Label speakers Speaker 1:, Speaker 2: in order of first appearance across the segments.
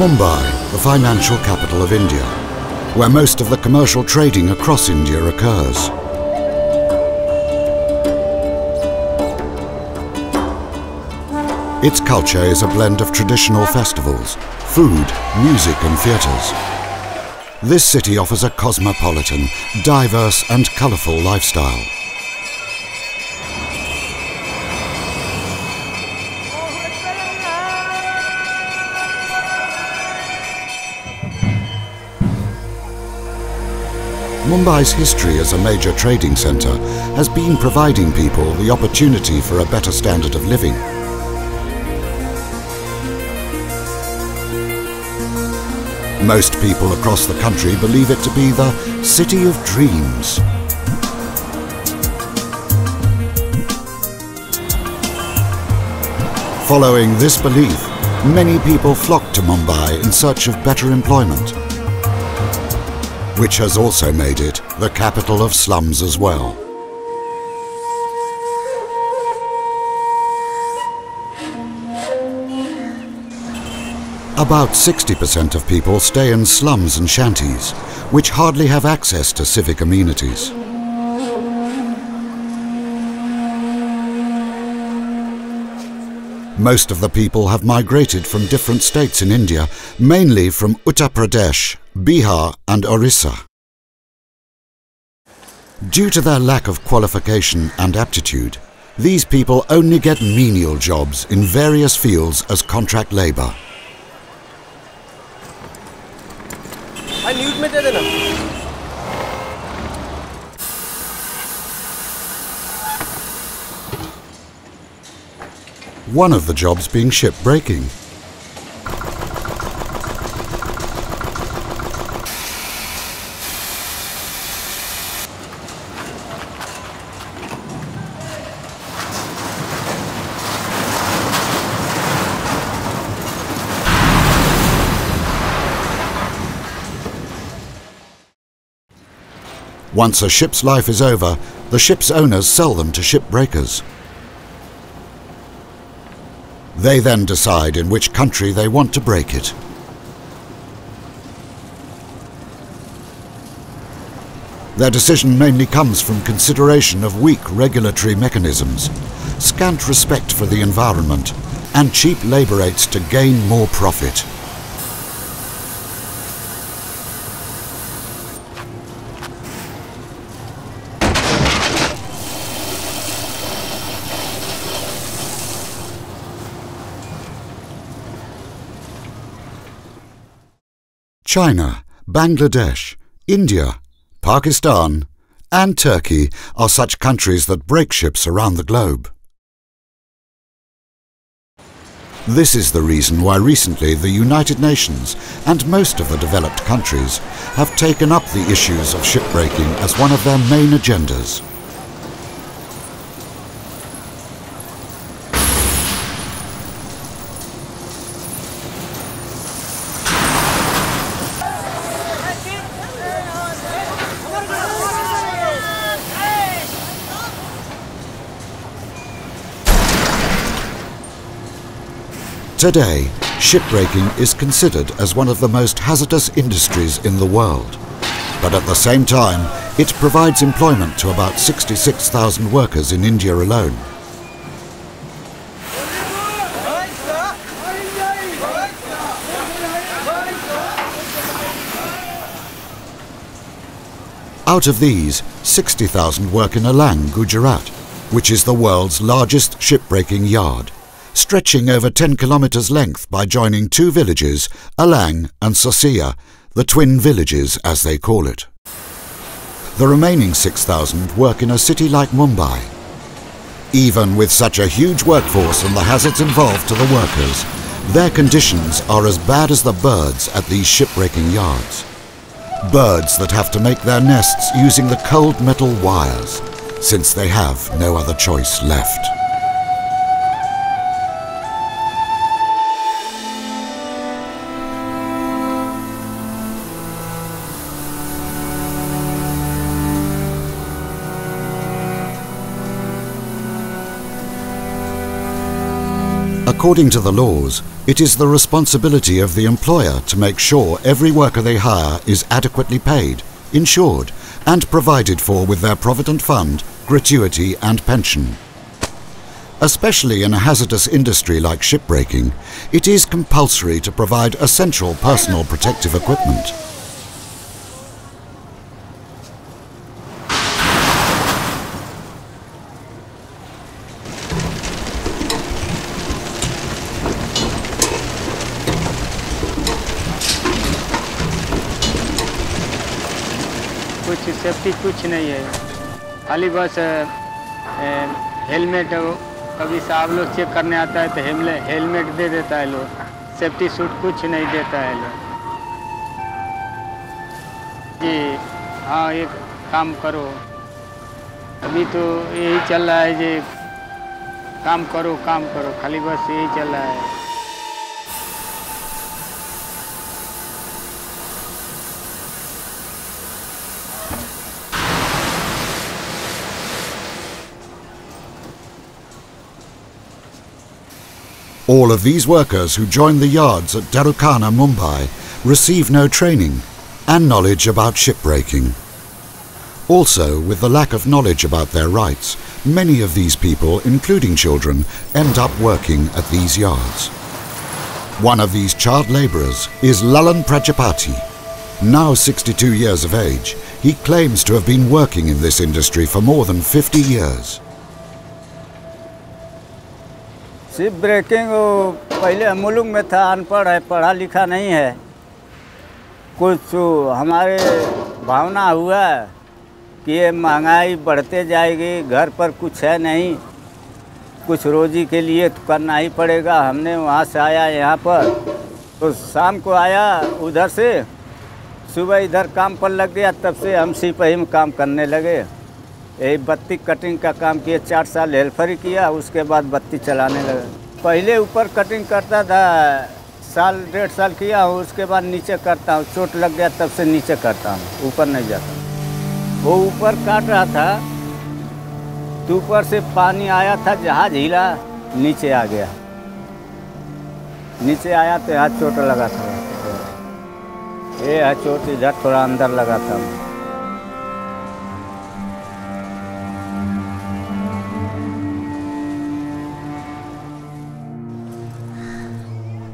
Speaker 1: Mumbai, the financial capital of India, where most of the commercial trading across India occurs. Its culture is a blend of traditional festivals, food, music and theatres. This city offers a cosmopolitan, diverse and colourful lifestyle. Mumbai's history as a major trading centre has been providing people the opportunity for a better standard of living. Most people across the country believe it to be the city of dreams. Following this belief, many people flock to Mumbai in search of better employment, which has also made it the capital of slums as well. About 60% of people stay in slums and shanties, which hardly have access to civic amenities. Most of the people have migrated from different states in India, mainly from Uttar Pradesh, Bihar and Orissa. Due to their lack of qualification and aptitude, these people only get menial jobs in various fields as contract labour.
Speaker 2: I me,
Speaker 1: One of the jobs being ship breaking. Once a ship's life is over, the ship's owners sell them to shipbreakers. They then decide in which country they want to break it. Their decision mainly comes from consideration of weak regulatory mechanisms, scant respect for the environment, and cheap labour rates to gain more profit. China, Bangladesh, India, Pakistan, and Turkey are such countries that break ships around the globe. This is the reason why recently the United Nations and most of the developed countries have taken up the issues of shipbreaking as one of their main agendas. Today, shipbreaking is considered as one of the most hazardous industries in the world. But at the same time, it provides employment to about 66,000 workers in India alone. Out of these, 60,000 work in Alang, Gujarat, which is the world's largest shipbreaking yard stretching over 10 kilometres length by joining two villages, Alang and Sosia, the twin villages as they call it. The remaining 6,000 work in a city like Mumbai. Even with such a huge workforce and the hazards involved to the workers, their conditions are as bad as the birds at these shipbreaking yards. Birds that have to make their nests using the cold metal wires, since they have no other choice left. According to the laws, it is the responsibility of the employer to make sure every worker they hire is adequately paid, insured, and provided for with their provident fund, gratuity, and pension. Especially in a hazardous industry like shipbreaking, it is compulsory to provide essential personal protective equipment.
Speaker 2: कुछ नहीं है। खाली बस helmet कभी साहब लोग check करने आता है तो हेमले, हेलमेट दे देता है लोग। सेफ्टी सूट कुछ नहीं देता है लोग। जी हाँ एक काम करो। अभी तो यही चल रहा है जी। काम करो काम करो। खाली बस यही चल रहा है।
Speaker 1: All of these workers who join the yards at Darukhana, Mumbai, receive no training and knowledge about shipbreaking. Also, with the lack of knowledge about their rights, many of these people, including children, end up working at these yards. One of these child labourers is Lalan Prajapati. Now 62 years of age, he claims to have been working in this industry for more than 50 years.
Speaker 3: Ship breaking पहले मुल्क में था, अनपढ़ है, पढ़ा लिखा नहीं है। कुछ हमारे भावना हुआ कि ये महँगाई बढ़ते जाएगी, घर पर कुछ है नहीं, कुछ रोजी के लिए तो करना ही पड़ेगा। हमने वहाँ से आया यहाँ पर तो शाम को आया उधर से, सुबह इधर काम पर लग गया, तब से हम सिपाही में काम करने लगे। यही बत्ती कटिंग का काम किए, चार साल हेल्फरी किया, उसके बाद बत्ती चलाने लगे। पहले ऊपर कटिंग करता था, साल, डेढ़ साल किया हूँ उसके बाद नीचे करता हूँ। चोट लग गया, तब से नीचे करता हूँ, ऊपर नहीं जाता। वो ऊपर काट रहा था तो ऊपर से पानी आया था जहाज़ हिला नीचे आ गया। नीचे आया तो यहाँ चोट लगा था। ये है चोट, इधर थोड़ा अंदर लगा था।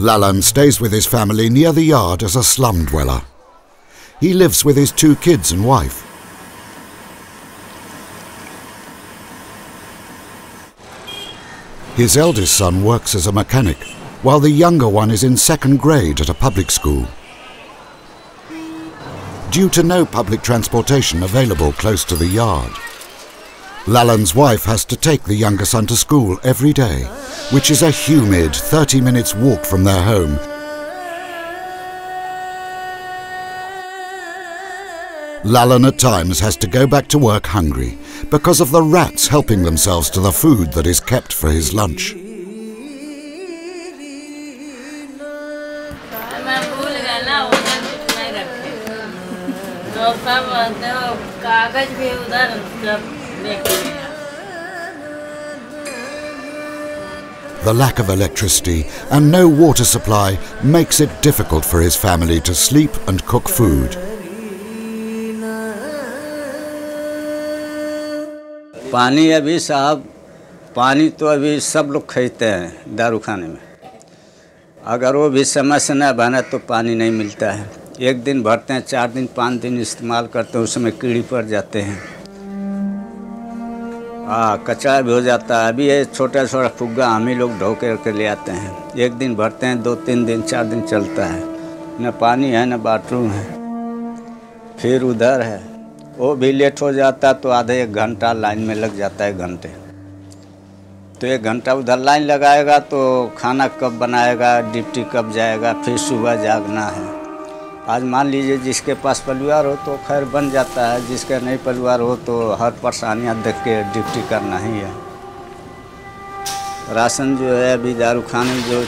Speaker 1: Lalan stays with his family near the yard as a slum dweller. He lives with his two kids and wife. His eldest son works as a mechanic, while the younger one is in second grade at a public school. Due to no public transportation available close to the yard, Lalan's wife has to take the younger son to school every day, which is a humid 30 minutes walk from their home. Lalan at times has to go back to work hungry because of the rats helping themselves to the food that is kept for his lunch. The lack of electricity and no water supply makes it difficult for his family to sleep and cook food.
Speaker 3: पानी अभी साहब पानी तो अभी सब लोग खरीदते हैं दारू खाने में। अगर वो भी समय से न बने तो पानी नहीं मिलता है। एक दिन भरते हैं चार दिन पाँच दिन इस्तेमाल करते हैं उसमें कीड़ी पड़ जाते हैं। हाँ कचरा भी हो जाता है। अभी ये छोटा छोटा फुग्गा हम ही लोग ढो के ले आते हैं। एक दिन भरते हैं, दो तीन दिन, चार दिन चलता है। न पानी है, न बाथरूम है। फिर उधर है। वो भी लेट हो जाता तो आधे एक घंटा लाइन में लग जाता है घंटे। तो एक घंटा उधर लाइन लगाएगा तो खाना कब बनाएगा डिप्टी कब जाएगा, फिर सुबह जागना है। आज मान लीजिए जिसके पास परिवार हो तो खैर बन जाता है, जिसका नहीं परिवार हो तो हर परेशानियाँ देख के ड्यूटी करना ही है। राशन जो है, अभी दारू खाने जो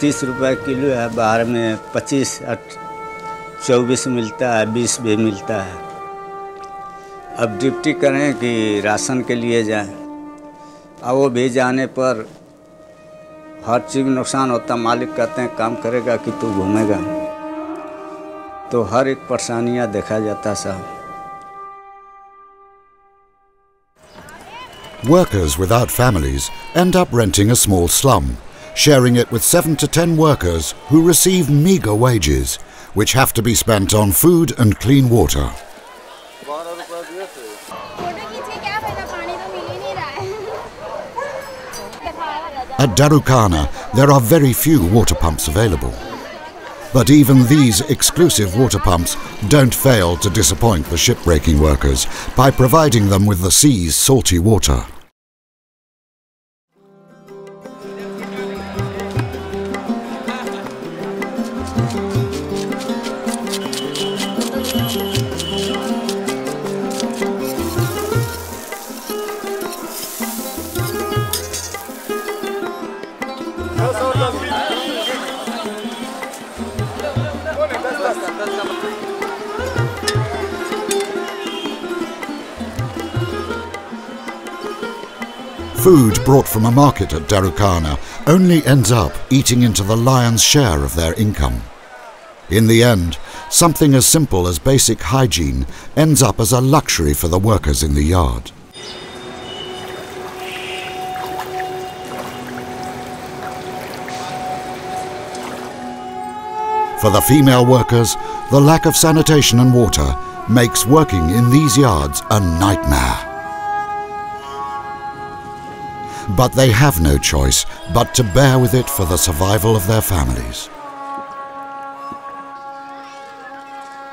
Speaker 3: तीस रुपए किलो है, बाहर में पच्चीस चौबीस मिलता है, बीस भी मिलता है। अब ड्यूटी करें कि राशन के लिए जाएँ। और वो भी जाने पर हर चीज़ नुकसान होता, मालिक कहते हैं, काम करेगा कि तू घूमेगा। तो हर एक परेशानियाँ देखा जाता साहब
Speaker 1: Workers without families end up renting a small slum, sharing it with 7 to 10 workers who receive meagre wages, which have to be spent on food and clean water. At Darukhana, there are very few water pumps available. But even these exclusive water pumps don't fail to disappoint the shipbreaking workers by providing them with the sea's salty water. Brought from a market at Darukhana only ends up eating into the lion's share of their income. In the end, something as simple as basic hygiene ends up as a luxury for the workers in the yard. For the female workers, the lack of sanitation and water makes working in these yards a nightmare But they have no choice but to bear with it for the survival of their families.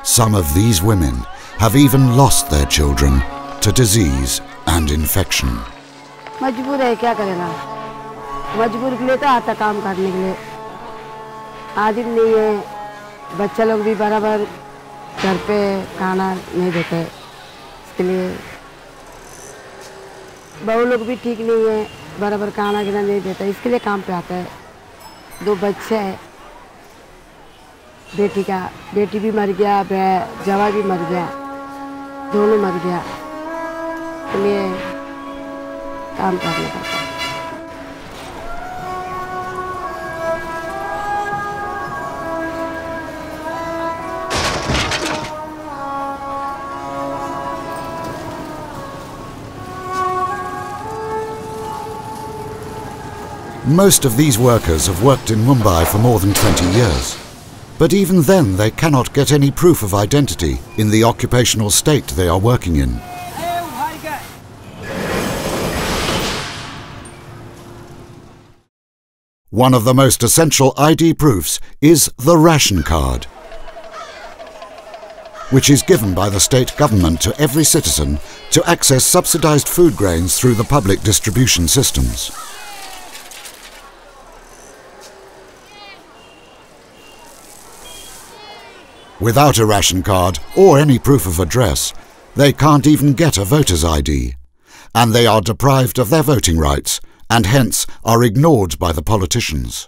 Speaker 1: Some of these women have even lost their children to disease and infection.
Speaker 4: मजबूर है क्या करेगा मजबूर के लिए तो आता काम करने के लिए आदमी नहीं है बच्चा लोग भी बराबर घर पे खाना नहीं देते इसके लिए बहू लोग भी ठीक नहीं है बराबर खाना गिना नहीं देता, इसके लिए काम पे आता है। दो बच्चे हैं। बेटी का, बेटी भी मर गया जवा भी मर गया, दोनों मर गया। इसलिए काम करना पड़ता है।
Speaker 1: Most of these workers have worked in Mumbai for more than 20 years. But even then, they cannot get any proof of identity in the occupational state they are working in. One of the most essential ID proofs is the ration card, which is given by the state government to every citizen to access subsidized food grains through the public distribution systems. Without a ration card or any proof of address, they can't even get a voter's ID, and they are deprived of their voting rights and hence are ignored by the politicians.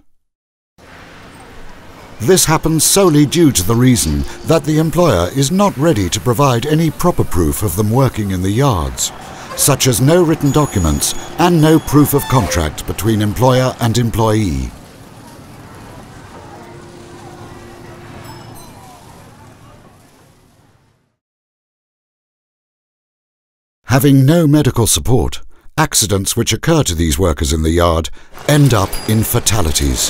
Speaker 1: This happens solely due to the reason that the employer is not ready to provide any proper proof of them working in the yards, such as no written documents and no proof of contract between employer and employee. Having no medical support, accidents which occur to these workers in the yard end up in fatalities.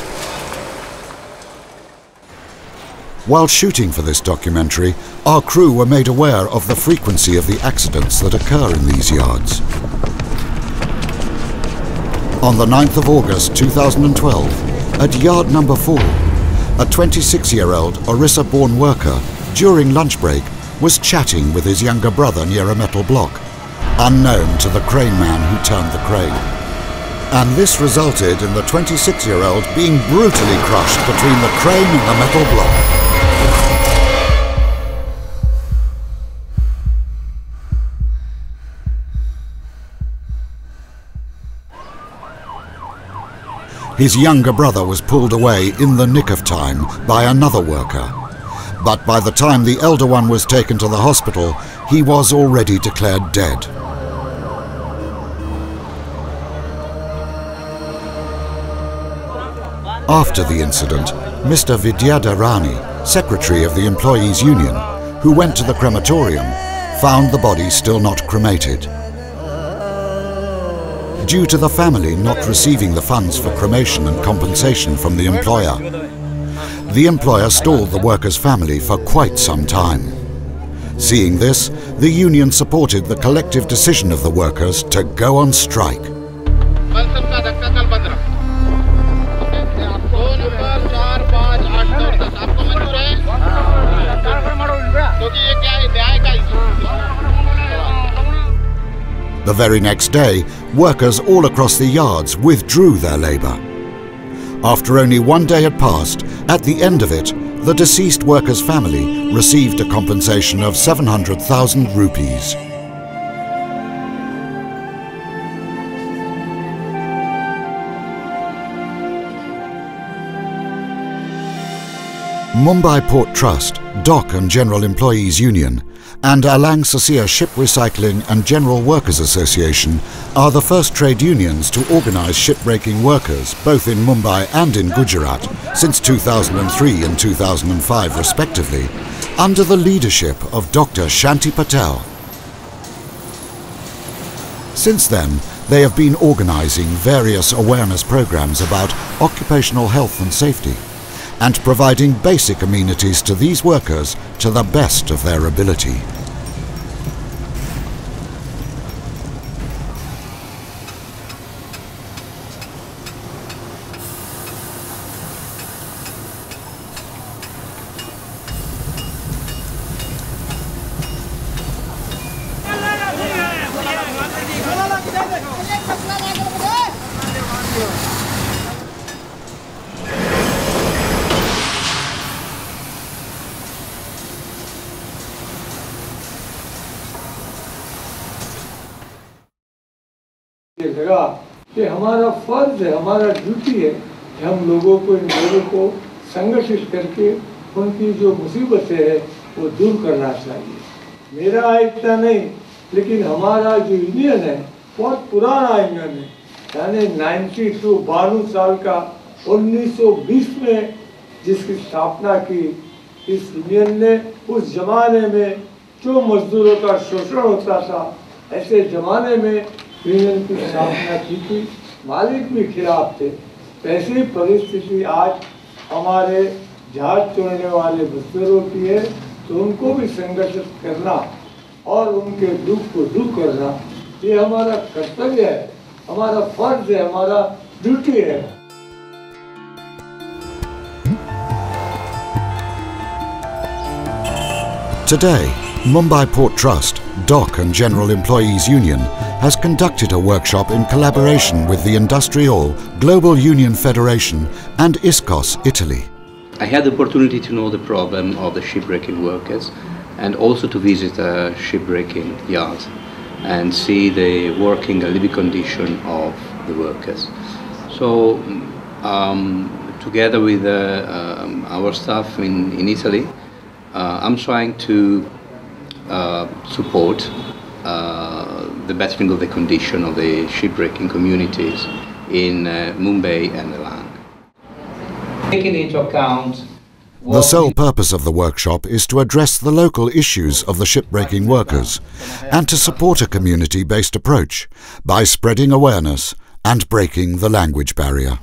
Speaker 1: While shooting for this documentary, our crew were made aware of the frequency of the accidents that occur in these yards. On the 9th of August 2012, at yard number 4, a 26-year-old Orissa-born worker, during lunch break, was chatting with his younger brother near a metal block, unknown to the crane man who turned the crane. And this resulted in the 26-year-old being brutally crushed between the crane and the metal block. His younger brother was pulled away in the nick of time by another worker. But by the time the elder one was taken to the hospital, he was already declared dead. After the incident, Mr. Vidyadhar Rane, secretary of the Employees Union, who went to the crematorium, found the body still not cremated. Due to the family not receiving the funds for cremation and compensation from the employer, the employer stalled the worker's family for quite some time. Seeing this, the union supported the collective decision of the workers to go on strike. The very next day, workers all across the yards withdrew their labour. After only one day had passed, at the end of it, the deceased worker's family received a compensation of 700,000 rupees. Mumbai Port Trust, Dock and General Employees Union, and Alang Sasia Ship Recycling and General Workers Association are the first trade unions to organise shipbreaking workers both in Mumbai and in Gujarat since 2003 and 2005 respectively, under the leadership of Dr. Shanti Patel. Since then, they have been organising various awareness programmes about occupational health and safety and providing basic amenities to these workers to the best of their ability.
Speaker 5: ये कि हमारा फ़र्ज़ है, हमारा duty है कि हम लोगों को, इन लोगों को संगठित करके उनकी जो मुसीबतें है, वो दूर करना चाहिए। मेरा इतना नहीं, लेकिन हमारा जो यूनियन है, बहुत पुराना यूनियन है। यानी नाइन्टी टू बारह साल का 1920 में जिसकी स्थापना की, इस यूनियन ने उस जमाने में जो मजदूरों का शोषण होता था, ऐसे जमाने में यूनियन की स्थापना की थी मालिक भी खिलाफ थे। ऐसी परिस्थिति आज हमारे जहाज़ चोरने वाले मजदूरों की है तो उनको भी संगठित करना और उनके दुख को दूर करना ये हमारा कर्तव्य है हमारा फ़र्ज़ है हमारा ड्यूटी है।
Speaker 1: Today, Mumbai Port Trust, Dock and General Employees Union has conducted a workshop in collaboration with the IndustriALL, Global Union Federation and ISCOS Italy.
Speaker 6: I had the opportunity to know the problem of the shipbreaking workers and also to visit a shipbreaking yard and see the working and living condition of the workers. So, um, together with uh, um, our staff in, in Italy, uh, I'm trying to uh, support uh, the bettering of the condition of the shipbreaking communities in uh, Mumbai and Alang. Taking into account
Speaker 1: The sole purpose of the workshop is to address the local issues of the shipbreaking workers and to support a community-based approach by spreading awareness and breaking the language barrier.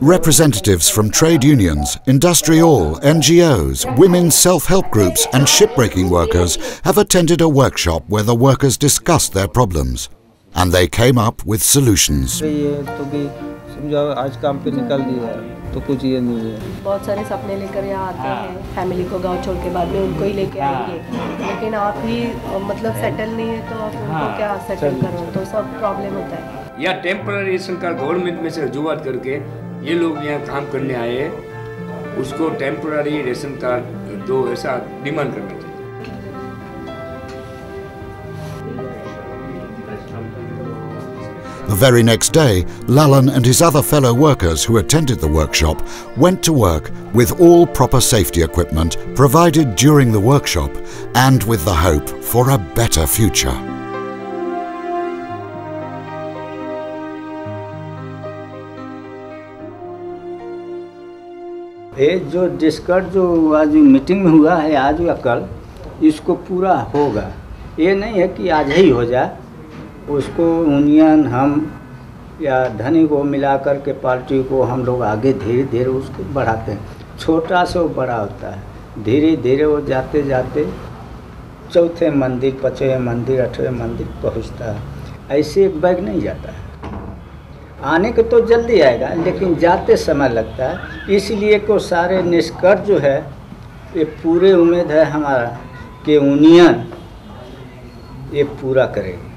Speaker 1: Representatives from trade unions, industrial, NGOs, women's self-help groups and shipbreaking workers have attended a workshop where the workers discussed their problems and they came up with solutions.
Speaker 7: ये तो भी समझो आज काम पे निकल दिया तो कुछ ये नहीं है
Speaker 8: बहुत सारे सपने लेकर यहाँ आते हैं फैमिली को गांव छोड़ के बाद में उनको ही लेके आएंगे लेकिन आप ही अ, मतलब सेटल नहीं है तो आप उनको क्या सेटल करो तो सब प्रॉब्लम होता है
Speaker 9: या टेम्पररी रेशन कार्ड गवर्नमेंट में से रजूआत करके ये लोग यहाँ काम करने आए हैं उसको टेम्पररी रेशन कार्ड दो ऐसा डिमांड करना चाहिए
Speaker 1: The very next day, Lalan and his other fellow workers who attended the workshop went to work with all proper safety equipment provided during the workshop and with the hope for a better future.
Speaker 3: ये जो डिस्कट जो आज meeting में हुआ है, आज या कल, इसको पूरा होगा। ये नहीं है कि आज ही हो जाए। उसको यूनियन हम या धनी को मिला कर के पार्टी को हम लोग आगे धीरे धीरे उसको बढ़ाते हैं। छोटा से वो बड़ा होता है। धीरे धीरे वो जाते जाते चौथे मंदिर, पाँचवें मंदिर, आठवें मंदिर पहुँचता है। ऐसे एक बैग नहीं जाता है। आने को तो जल्दी आएगा, लेकिन जाते समय लगता है। इसलिए को सारे निष्कर्ष जो है, ये पूरे उम्मीद है हमारा, कि यूनियन ये पूरा करेगी।